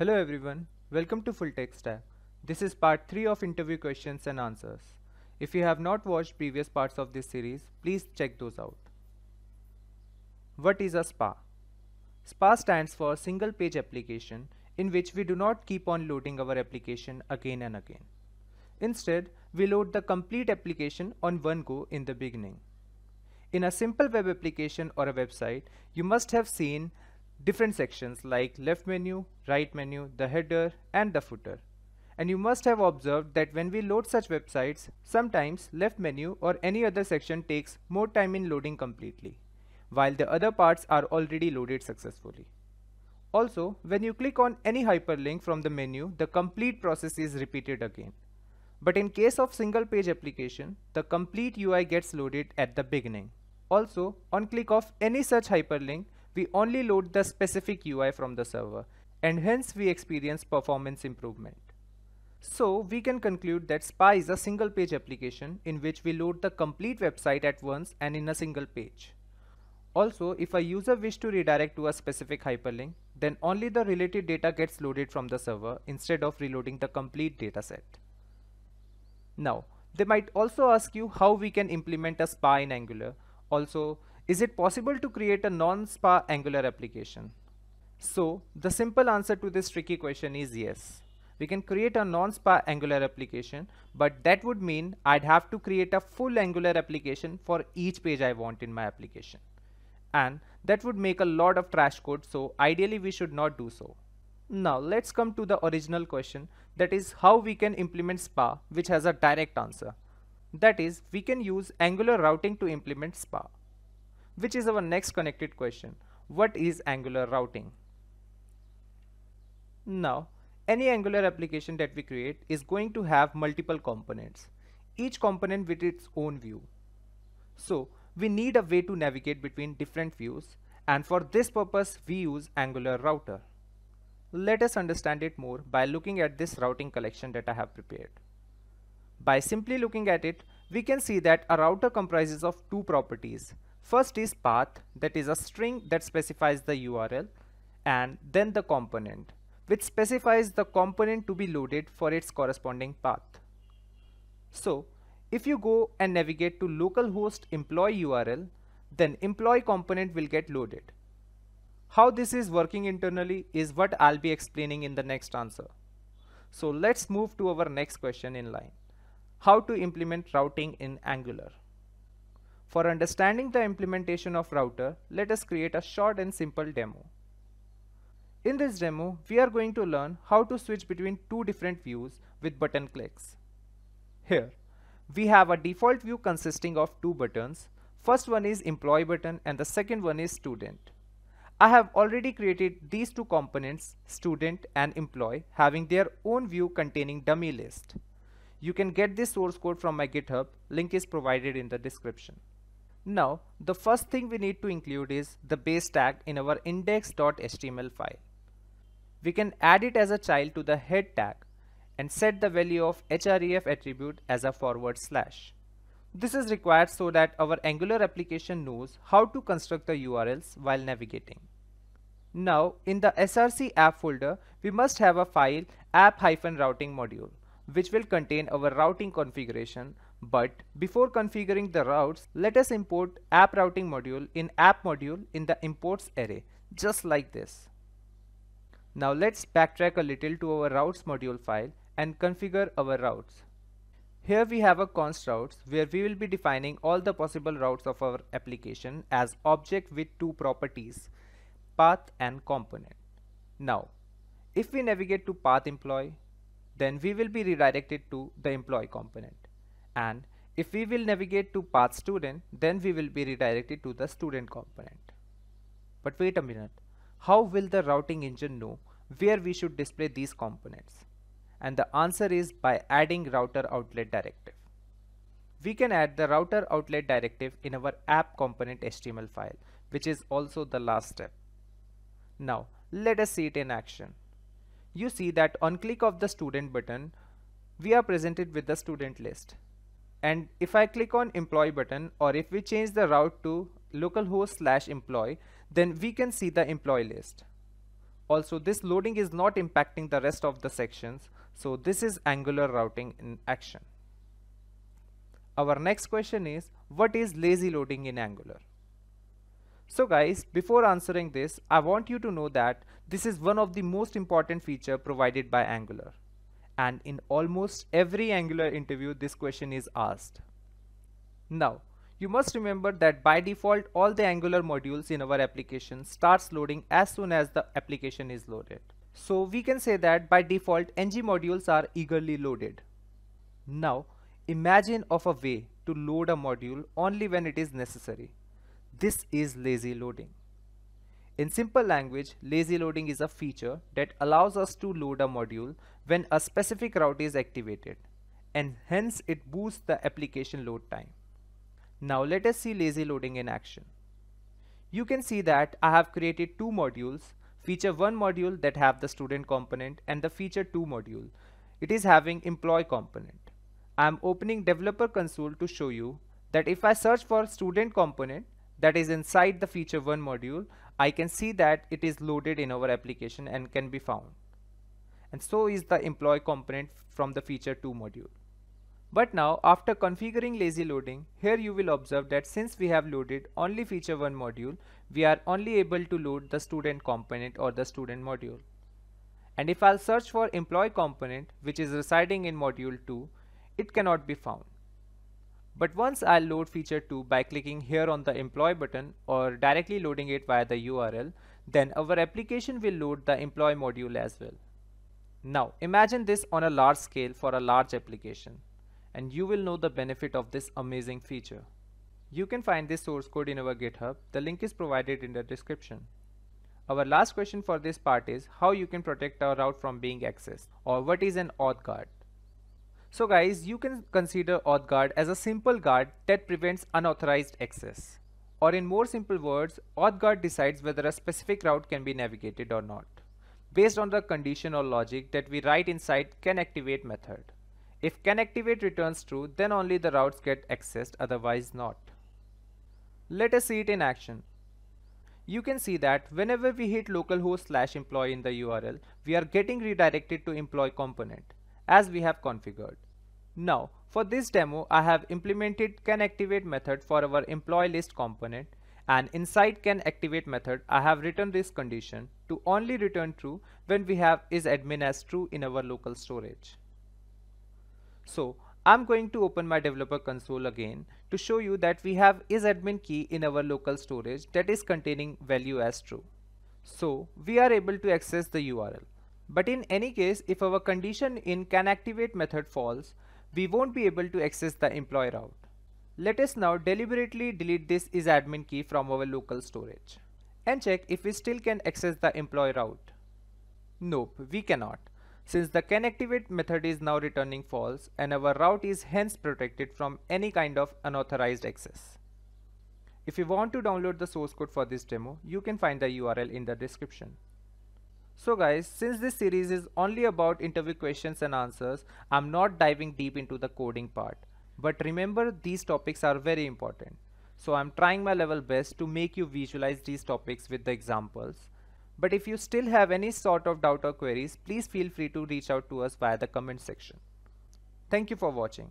Hello everyone, welcome to FullTechStack. This is part 3 of interview questions and answers. If you have not watched previous parts of this series, please check those out. What is a SPA? SPA stands for Single Page Application in which we do not keep on loading our application again and again. Instead, we load the complete application on one go in the beginning. In a simple web application or a website, you must have seen different sections like left menu, right menu, the header and the footer. And you must have observed that when we load such websites, sometimes left menu or any other section takes more time in loading completely, while the other parts are already loaded successfully. Also, when you click on any hyperlink from the menu, the complete process is repeated again. But in case of single page application, the complete UI gets loaded at the beginning. Also, on click of any such hyperlink, we only load the specific UI from the server and hence we experience performance improvement. So we can conclude that SPA is a single page application in which we load the complete website at once and in a single page. Also, if a user wish to redirect to a specific hyperlink, then only the related data gets loaded from the server instead of reloading the complete dataset. Now, they might also ask you how we can implement a SPA in Angular also, is it possible to create a non-SPA Angular application? So, the simple answer to this tricky question is yes. We can create a non-SPA Angular application, but that would mean I'd have to create a full Angular application for each page I want in my application. And that would make a lot of trash code, so ideally we should not do so. Now let's come to the original question, that is how we can implement SPA, which has a direct answer. That is, we can use Angular routing to implement SPA. Which is our next connected question. What is Angular routing? Now, any Angular application that we create is going to have multiple components, each component with its own view. So, we need a way to navigate between different views and for this purpose we use Angular router. Let us understand it more by looking at this routing collection that I have prepared. By simply looking at it, we can see that a router comprises of two properties. First is path, that is a string that specifies the URL, and then the component, which specifies the component to be loaded for its corresponding path. So, if you go and navigate to localhost employee URL, then employee component will get loaded. How this is working internally is what I'll be explaining in the next answer. So let's move to our next question in line how to implement routing in Angular. For understanding the implementation of router, let us create a short and simple demo. In this demo, we are going to learn how to switch between two different views with button clicks. Here, we have a default view consisting of two buttons. First one is employee button and the second one is student. I have already created these two components, student and employee, having their own view containing dummy list. You can get this source code from my GitHub, link is provided in the description. Now, the first thing we need to include is the base tag in our index.html file. We can add it as a child to the head tag and set the value of href attribute as a forward slash. This is required so that our Angular application knows how to construct the URLs while navigating. Now, in the src app folder, we must have a file app-routing module which will contain our routing configuration but before configuring the routes let us import app routing module in app module in the imports array just like this. Now let's backtrack a little to our routes module file and configure our routes. Here we have a const routes where we will be defining all the possible routes of our application as object with two properties path and component. Now if we navigate to path employee then we will be redirected to the employee component. And if we will navigate to path student, then we will be redirected to the student component. But wait a minute, how will the routing engine know where we should display these components? And the answer is by adding router outlet directive. We can add the router outlet directive in our app component HTML file, which is also the last step. Now, let us see it in action you see that on click of the student button, we are presented with the student list. And if I click on employee button or if we change the route to localhost slash employee, then we can see the employee list. Also, this loading is not impacting the rest of the sections. So this is Angular routing in action. Our next question is, what is lazy loading in Angular? So guys, before answering this, I want you to know that this is one of the most important feature provided by Angular. And in almost every Angular interview, this question is asked. Now, you must remember that by default, all the Angular modules in our application starts loading as soon as the application is loaded. So we can say that by default, ng modules are eagerly loaded. Now, imagine of a way to load a module only when it is necessary. This is lazy loading. In simple language, lazy loading is a feature that allows us to load a module when a specific route is activated and hence it boosts the application load time. Now let us see lazy loading in action. You can see that I have created two modules, feature 1 module that have the student component and the feature 2 module. It is having employee component. I am opening developer console to show you that if I search for student component, that is inside the feature 1 module, I can see that it is loaded in our application and can be found. And so is the employee component from the feature 2 module. But now after configuring lazy loading, here you will observe that since we have loaded only feature 1 module, we are only able to load the student component or the student module. And if I'll search for employee component which is residing in module 2, it cannot be found. But once I'll load feature 2 by clicking here on the employee button or directly loading it via the URL, then our application will load the employee module as well. Now imagine this on a large scale for a large application and you will know the benefit of this amazing feature. You can find this source code in our GitHub. The link is provided in the description. Our last question for this part is how you can protect our route from being accessed or what is an auth guard. So guys, you can consider auth guard as a simple guard that prevents unauthorized access. Or in more simple words, auth guard decides whether a specific route can be navigated or not, based on the condition or logic that we write inside canActivate method. If canActivate returns true, then only the routes get accessed, otherwise not. Let us see it in action. You can see that whenever we hit localhost slash employee in the URL, we are getting redirected to employee component as we have configured. Now for this demo I have implemented canActivate method for our employee list component and inside can activate method I have written this condition to only return true when we have isAdmin as true in our local storage. So I'm going to open my developer console again to show you that we have isAdmin key in our local storage that is containing value as true. So we are able to access the URL. But in any case, if our condition in can activate method falls, we won't be able to access the employee route. Let us now deliberately delete this isAdmin key from our local storage and check if we still can access the employee route. Nope, we cannot since the canActivate method is now returning false and our route is hence protected from any kind of unauthorized access. If you want to download the source code for this demo, you can find the URL in the description. So guys, since this series is only about interview questions and answers, I'm not diving deep into the coding part. But remember these topics are very important. So I'm trying my level best to make you visualize these topics with the examples. But if you still have any sort of doubt or queries, please feel free to reach out to us via the comment section. Thank you for watching.